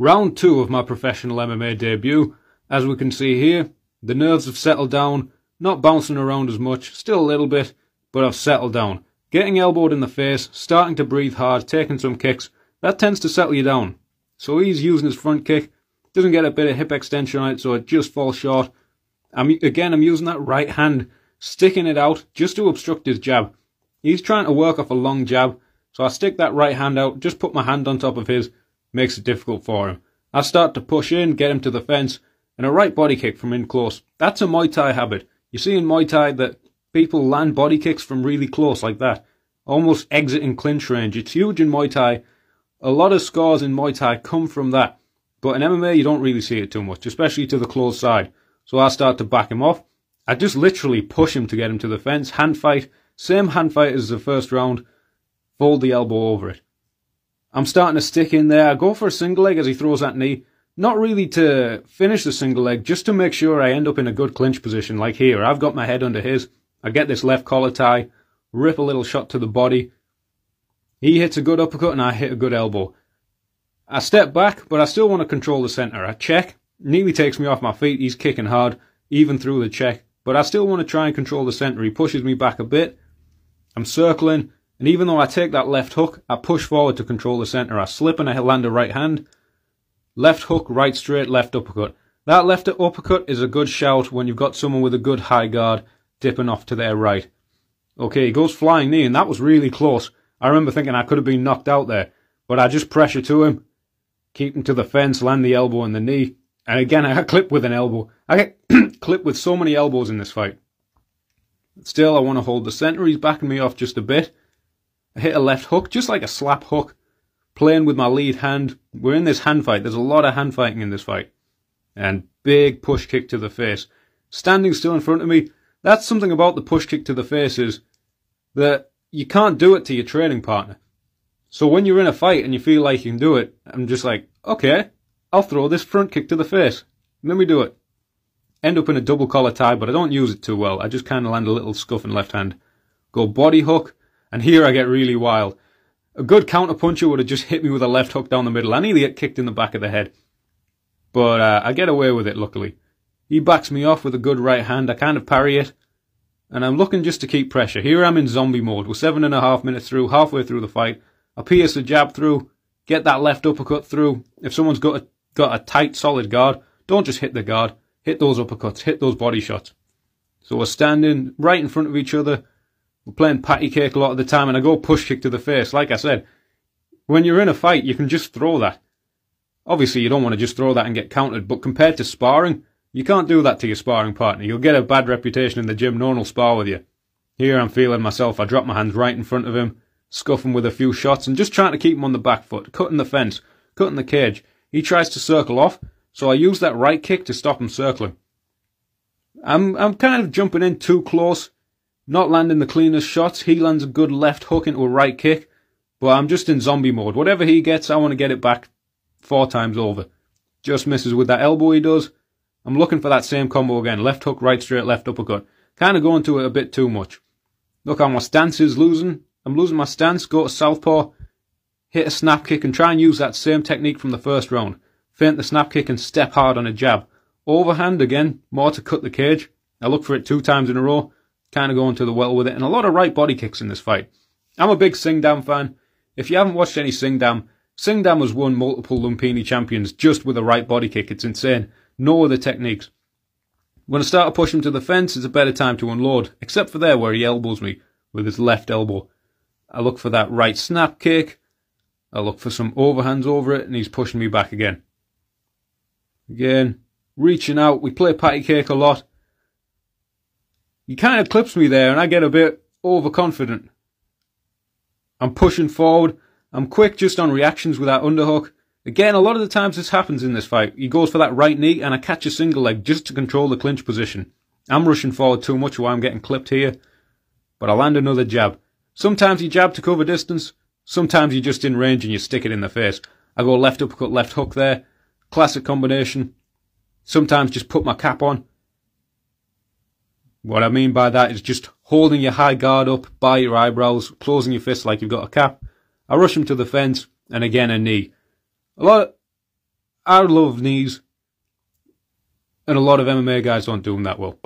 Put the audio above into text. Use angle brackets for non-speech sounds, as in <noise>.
Round two of my professional MMA debut. As we can see here, the nerves have settled down, not bouncing around as much, still a little bit, but I've settled down. Getting elbowed in the face, starting to breathe hard, taking some kicks, that tends to settle you down. So he's using his front kick, doesn't get a bit of hip extension on it, so it just falls short. I'm, again, I'm using that right hand, sticking it out just to obstruct his jab. He's trying to work off a long jab, so I stick that right hand out, just put my hand on top of his, makes it difficult for him. I start to push in, get him to the fence, and a right body kick from in close. That's a Muay Thai habit. You see in Muay Thai that people land body kicks from really close like that, almost exiting clinch range. It's huge in Muay Thai. A lot of scores in Muay Thai come from that. But in MMA, you don't really see it too much, especially to the close side. So I start to back him off. I just literally push him to get him to the fence. Hand fight. Same hand fight as the first round. Fold the elbow over it. I'm starting to stick in there. I go for a single leg as he throws that knee. Not really to finish the single leg, just to make sure I end up in a good clinch position. Like here, I've got my head under his. I get this left collar tie, rip a little shot to the body. He hits a good uppercut and I hit a good elbow. I step back, but I still want to control the centre. I check, nearly takes me off my feet. He's kicking hard, even through the check. But I still want to try and control the centre. He pushes me back a bit. I'm circling. And even though I take that left hook, I push forward to control the centre. I slip and I land a right hand. Left hook, right straight, left uppercut. That left uppercut is a good shout when you've got someone with a good high guard dipping off to their right. Okay, he goes flying knee, and that was really close. I remember thinking I could have been knocked out there, but I just pressure to him, keep him to the fence, land the elbow and the knee, and again I got clipped with an elbow. I get <clears throat> clipped with so many elbows in this fight. Still, I want to hold the centre. He's backing me off just a bit. I hit a left hook, just like a slap hook, playing with my lead hand. We're in this hand fight. There's a lot of hand fighting in this fight. And big push kick to the face. Standing still in front of me, that's something about the push kick to the face is that you can't do it to your training partner. So when you're in a fight and you feel like you can do it, I'm just like, okay, I'll throw this front kick to the face. Let me do it. End up in a double collar tie, but I don't use it too well. I just kind of land a little scuff in left hand. Go body hook, and here I get really wild. A good counter puncher would have just hit me with a left hook down the middle. I nearly get kicked in the back of the head. But uh, I get away with it, luckily. He backs me off with a good right hand. I kind of parry it. And I'm looking just to keep pressure. Here I'm in zombie mode. We're seven and a half minutes through, halfway through the fight. I pierce a jab through, get that left uppercut through. If someone's got a, got a tight, solid guard, don't just hit the guard. Hit those uppercuts, hit those body shots. So we're standing right in front of each other. We're playing patty cake a lot of the time, and I go push kick to the face. Like I said, when you're in a fight, you can just throw that. Obviously, you don't want to just throw that and get countered, but compared to sparring, you can't do that to your sparring partner. You'll get a bad reputation in the gym. No one will spar with you. Here I'm feeling myself. I drop my hands right in front of him, scuff him with a few shots, and just trying to keep him on the back foot, cutting the fence, cutting the cage. He tries to circle off, so I use that right kick to stop him circling. I'm I'm kind of jumping in too close, not landing the cleanest shots. He lands a good left hook into a right kick. But I'm just in zombie mode. Whatever he gets, I want to get it back four times over. Just misses with that elbow he does. I'm looking for that same combo again. Left hook, right straight, left uppercut. Kind of going to it a bit too much. Look how my stance is losing. I'm losing my stance. Go to southpaw. Hit a snap kick and try and use that same technique from the first round. Feint the snap kick and step hard on a jab. Overhand again, more to cut the cage. I look for it two times in a row kind of going to the well with it, and a lot of right body kicks in this fight. I'm a big Singdam fan. If you haven't watched any Singdam, Singdam has won multiple Lumpini champions just with a right body kick. It's insane. No other techniques. When I start to push him to the fence, it's a better time to unload, except for there where he elbows me with his left elbow. I look for that right snap kick. I look for some overhands over it, and he's pushing me back again. Again, reaching out. We play patty cake a lot he kind of clips me there and I get a bit overconfident. I'm pushing forward. I'm quick just on reactions with that underhook. Again, a lot of the times this happens in this fight. He goes for that right knee and I catch a single leg just to control the clinch position. I'm rushing forward too much while I'm getting clipped here. But I land another jab. Sometimes you jab to cover distance. Sometimes you're just in range and you stick it in the face. I go left uppercut, left hook there. Classic combination. Sometimes just put my cap on what I mean by that is just holding your high guard up by your eyebrows, closing your fists like you've got a cap. I rush him to the fence, and again a knee. A lot, of, I love knees, and a lot of MMA guys don't do them that well.